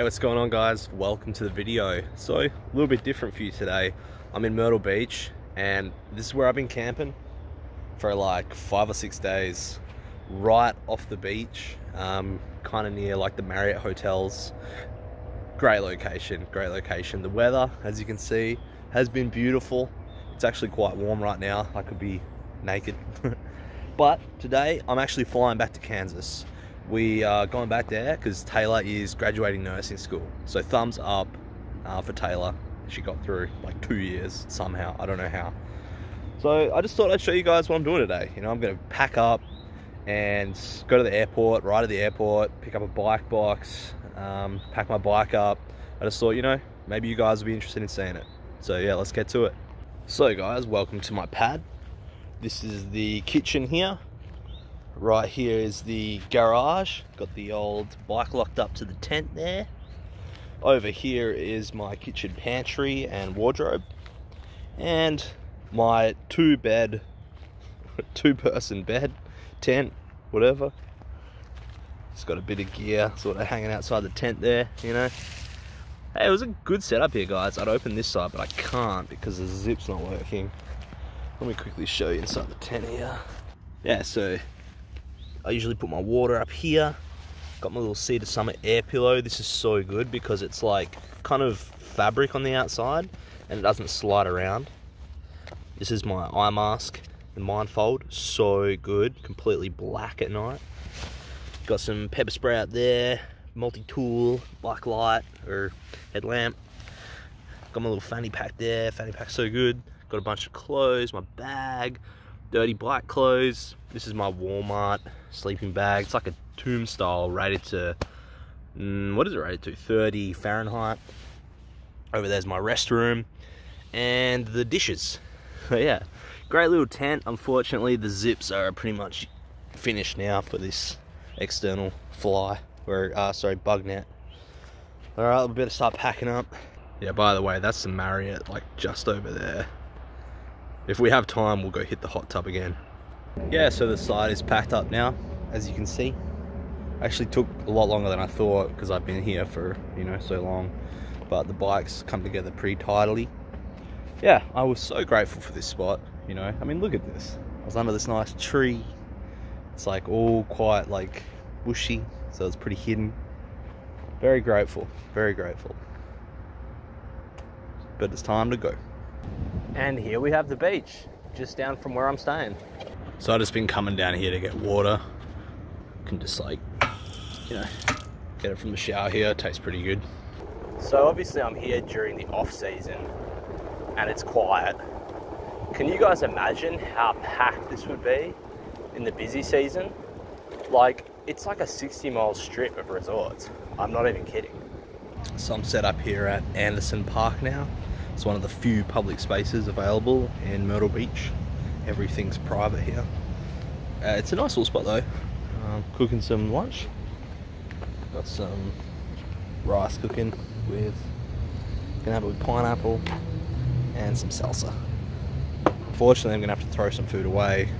Hey, what's going on guys? Welcome to the video. So, a little bit different for you today. I'm in Myrtle Beach and this is where I've been camping for like five or six days right off the beach, um, kind of near like the Marriott hotels. Great location, great location. The weather, as you can see, has been beautiful. It's actually quite warm right now. I could be naked. but today I'm actually flying back to Kansas we are going back there because Taylor is graduating nursing school. So thumbs up uh, for Taylor. She got through like two years somehow. I don't know how. So I just thought I'd show you guys what I'm doing today. You know, I'm going to pack up and go to the airport, ride to the airport, pick up a bike box, um, pack my bike up. I just thought, you know, maybe you guys would be interested in seeing it. So yeah, let's get to it. So guys, welcome to my pad. This is the kitchen here. Right here is the garage. Got the old bike locked up to the tent there. Over here is my kitchen pantry and wardrobe. And my two bed, two person bed, tent, whatever. It's got a bit of gear sort of hanging outside the tent there, you know. Hey, it was a good setup here, guys. I'd open this side, but I can't because the zip's not working. Let me quickly show you inside the tent here. Yeah, so I usually put my water up here. Got my little Sea Summit air pillow. This is so good because it's like kind of fabric on the outside and it doesn't slide around. This is my eye mask, the Mindfold. So good, completely black at night. Got some pepper spray out there, multi-tool, black light or headlamp. Got my little fanny pack there, fanny pack so good. Got a bunch of clothes, my bag, dirty black clothes. This is my Walmart sleeping bag. It's like a tomb style rated to, mm, what is it rated to? 30 Fahrenheit. Over there's my restroom and the dishes. yeah, great little tent. Unfortunately, the zips are pretty much finished now for this external fly, or uh, sorry, bug net. All right, we better start packing up. Yeah, by the way, that's the Marriott, like just over there. If we have time, we'll go hit the hot tub again. Yeah, so the side is packed up now, as you can see. Actually took a lot longer than I thought because I've been here for, you know, so long. But the bikes come together pretty tidily. Yeah, I was so grateful for this spot, you know. I mean, look at this. I was under this nice tree. It's like all quite like bushy, so it's pretty hidden. Very grateful, very grateful. But it's time to go. And here we have the beach, just down from where I'm staying. So I've just been coming down here to get water. Can just like, you know, get it from the shower here. It tastes pretty good. So obviously I'm here during the off season and it's quiet. Can you guys imagine how packed this would be in the busy season? Like, it's like a 60 mile strip of resorts. I'm not even kidding. So I'm set up here at Anderson Park now. It's one of the few public spaces available in Myrtle Beach. Everything's private here. Uh, it's a nice little spot though. Um, cooking some lunch. Got some rice cooking with, gonna have it with pineapple and some salsa. Unfortunately, I'm gonna have to throw some food away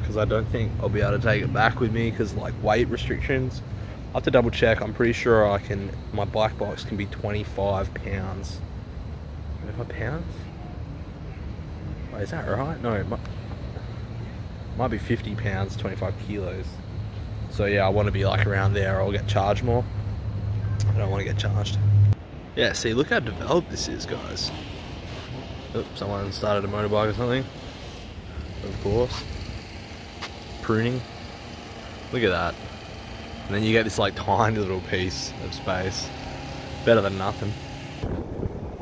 because uh, I don't think I'll be able to take it back with me because like weight restrictions. I have to double check. I'm pretty sure I can. My bike box can be 25 pounds 25 pounds? Is that right? No, might, might be 50 pounds, 25 kilos. So yeah, I want to be like around there or I'll get charged more. I don't want to get charged. Yeah, see, look how developed this is, guys. Oops, someone started a motorbike or something. Of course. Pruning. Look at that. And then you get this like tiny little piece of space. Better than nothing.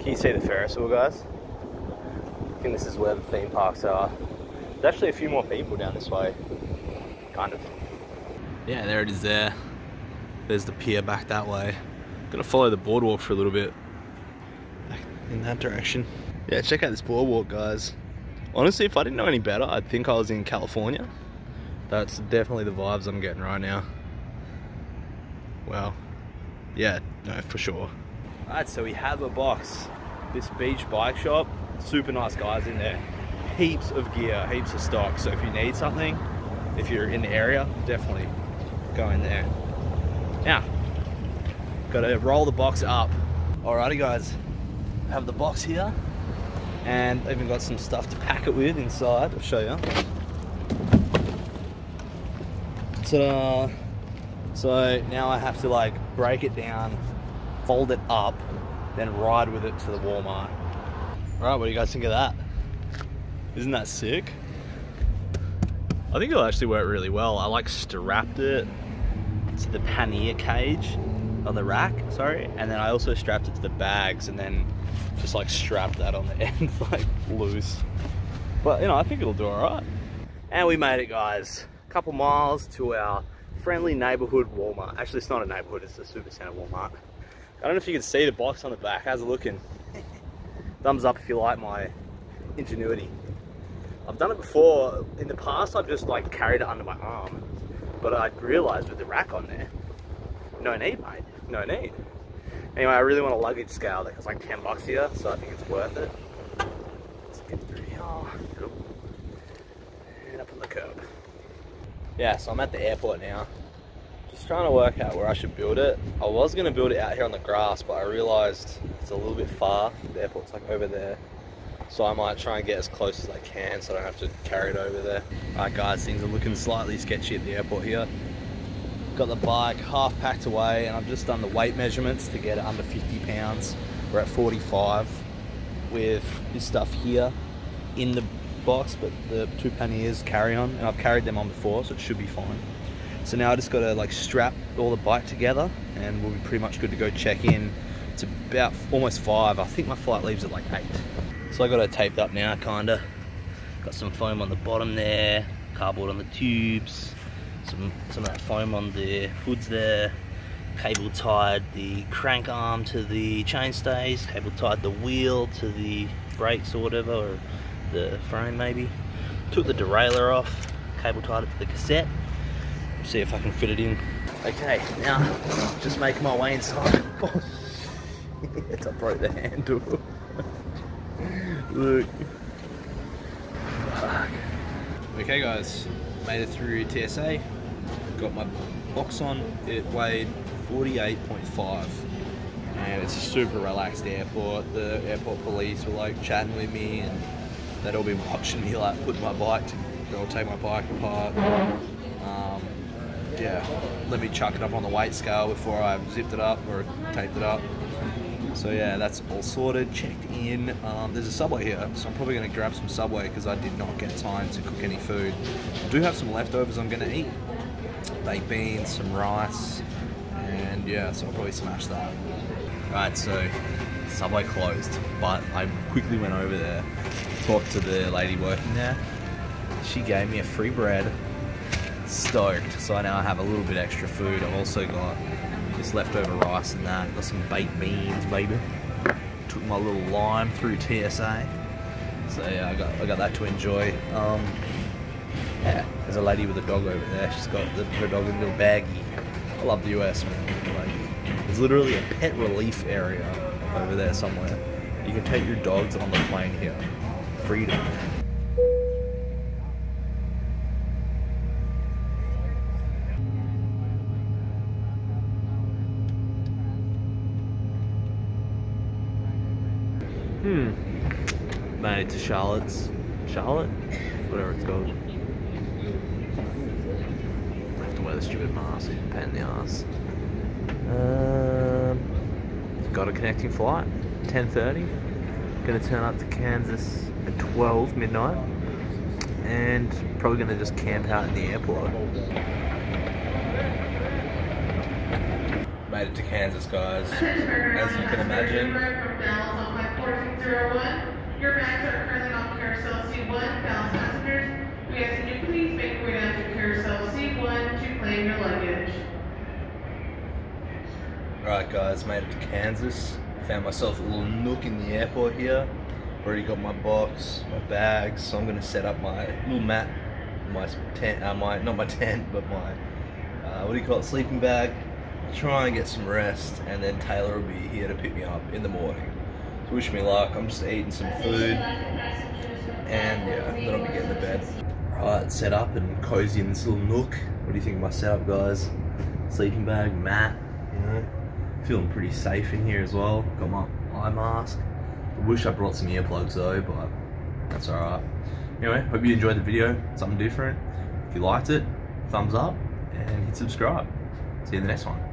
Can you see the Ferris wheel, guys? I think this is where the theme parks are. There's actually a few more people down this way. Kind of. Yeah, there it is there. There's the pier back that way. Gonna follow the boardwalk for a little bit. In that direction. Yeah, check out this boardwalk, guys. Honestly, if I didn't know any better, I'd think I was in California. That's definitely the vibes I'm getting right now. Well, yeah, no, for sure. Alright, so we have a box. This beach bike shop, super nice guys in there. Heaps of gear, heaps of stock. So if you need something, if you're in the area, definitely go in there. Now, Gotta roll the box up. Alrighty guys, have the box here and even got some stuff to pack it with inside. I'll show you. Ta-da! So now I have to like break it down, fold it up, then ride with it to the Walmart. Alright, what do you guys think of that? Isn't that sick? I think it'll actually work really well. I like strapped it to the pannier cage on the rack, sorry, and then I also strapped it to the bags and then just like strapped that on the end like loose. But you know, I think it'll do alright. And we made it guys. A couple miles to our friendly neighborhood Walmart. Actually, it's not a neighborhood, it's a supercenter Walmart. I don't know if you can see the box on the back. How's it looking? Thumbs up if you like my ingenuity. I've done it before. In the past, I've just like carried it under my arm. But I realized with the rack on there, no need, mate. No need. Anyway, I really want a luggage scale that costs like 10 bucks here, so I think it's worth it. Let's get through here. And up on the curb. Yeah, so I'm at the airport now. Just trying to work out where I should build it. I was going to build it out here on the grass, but I realised it's a little bit far. The airport's like over there. So I might try and get as close as I can so I don't have to carry it over there. Alright guys, things are looking slightly sketchy at the airport here. Got the bike half packed away and I've just done the weight measurements to get it under 50 pounds. We're at 45 with this stuff here in the box, but the two panniers carry on and I've carried them on before, so it should be fine. So now I just got to like strap all the bike together and we'll be pretty much good to go check in. It's about almost five. I think my flight leaves at like eight. So I got it taped up now, kinda. Got some foam on the bottom there, cardboard on the tubes, some, some of that foam on the hoods there, cable tied the crank arm to the chainstays, cable tied the wheel to the brakes or whatever, or the frame maybe. Took the derailleur off, cable tied it to the cassette. See if I can fit it in. Okay, now just making my way inside. Oh, I broke the handle. Look. Fuck. Okay guys, made it through TSA. Got my box on. It weighed 48.5 and it's a super relaxed airport. The airport police were like chatting with me and they'd all been watching me like put my bike go take my bike apart. Yeah, let me chuck it up on the weight scale before I zipped it up or taped it up. So yeah, that's all sorted, checked in. Um, there's a Subway here, so I'm probably going to grab some Subway because I did not get time to cook any food. I do have some leftovers I'm going to eat. Baked beans, some rice, and yeah, so I'll probably smash that. Right, so Subway closed, but I quickly went over there, talked to the lady working there. She gave me a free bread. Stoked. So I now have a little bit extra food. I've also got this leftover rice and that. Got some baked beans, baby. Took my little lime through TSA. So yeah, I got I got that to enjoy. Um, yeah, there's a lady with a dog over there. She's got the, her dog in a little baggie. I love the US, man. Like, there's literally a pet relief area over there somewhere. You can take your dogs on the plane here. Freedom. Made it to Charlotte's. Charlotte? Whatever it's called. I have to wear the stupid mask. Pain in the ass. Um, got a connecting flight. 10.30. Gonna turn up to Kansas at 12 midnight. And probably gonna just camp out in the airport. Made it to Kansas, guys. As you can imagine, your bags are currently on carousel C1, balanced passengers. We ask that you please make your way down to carousel C1 to claim your luggage. Alright guys, made it to Kansas. Found myself a little nook in the airport here. Already got my box, my bags, so I'm gonna set up my little mat, my tent, uh, my, not my tent, but my, uh, what do you call it, sleeping bag. Try and get some rest, and then Taylor will be here to pick me up in the morning. Wish me luck, I'm just eating some food, and yeah, then I'll be getting to bed. Right, set up and cozy in this little nook. What do you think of my setup, guys? Sleeping bag, mat, you know, Feeling pretty safe in here as well. Got my eye mask. I wish I brought some earplugs though, but that's alright. Anyway, hope you enjoyed the video. Something different. If you liked it, thumbs up and hit subscribe. See you in the next one.